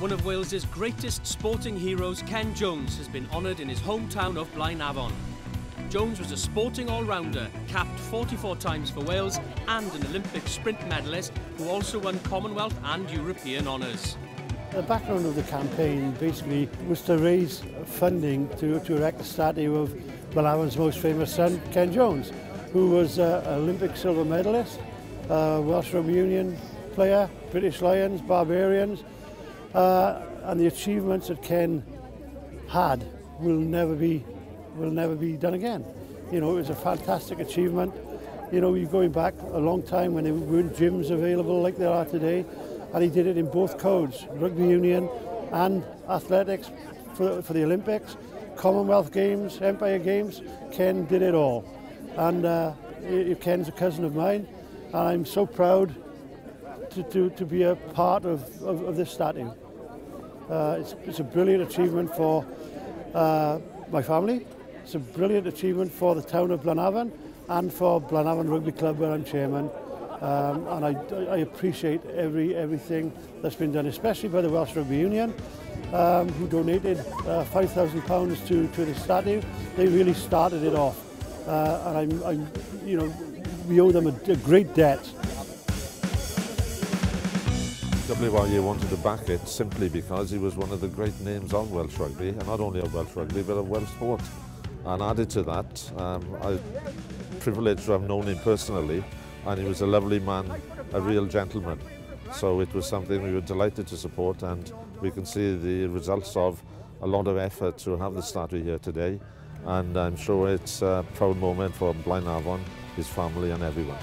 One of Wales's greatest sporting heroes, Ken Jones, has been honoured in his hometown of Blaenavon. Jones was a sporting all-rounder, capped 44 times for Wales and an Olympic sprint medalist who also won Commonwealth and European honours. The background of the campaign basically was to raise funding to, to erect a statue of Blaenavon's most famous son, Ken Jones, who was an Olympic silver medalist, Welsh Rugby Union player, British Lions, Barbarians, uh, and the achievements that Ken had will never be will never be done again. You know, it was a fantastic achievement. You know, you're going back a long time when there weren't gyms available like there are today, and he did it in both codes, rugby union and athletics for, for the Olympics, Commonwealth Games, Empire Games. Ken did it all, and uh, Ken's a cousin of mine, and I'm so proud to, to, to be a part of, of, of this statue. Uh, it's, it's a brilliant achievement for uh, my family. It's a brilliant achievement for the town of Blaenavon and for Blaenavon Rugby Club where I'm chairman. Um, and I, I appreciate every everything that's been done, especially by the Welsh Rugby Union, um, who donated uh, £5,000 to, to the statue. They really started it off. Uh, and I'm, I'm, you know, we owe them a, a great debt. WRU wanted to back it simply because he was one of the great names of Welsh rugby, and not only of Welsh rugby, but of Welsh sport. And added to that, um, I'm privileged to have known him personally, and he was a lovely man, a real gentleman. So it was something we were delighted to support, and we can see the results of a lot of effort to have the statue here today. And I'm sure it's a proud moment for Blaenavon, his family and everyone.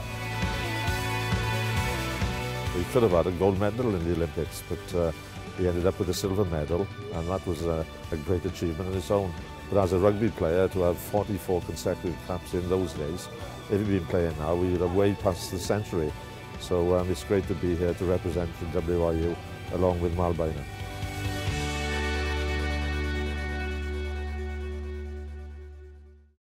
He could have had a gold medal in the Olympics, but uh, he ended up with a silver medal, and that was a, a great achievement in its own. But as a rugby player, to have 44 consecutive caps in those days, if he'd been playing now, we would have way past the century. So um, it's great to be here to represent the WRU along with Mal.